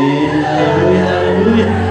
Hallelujah, hallelujah.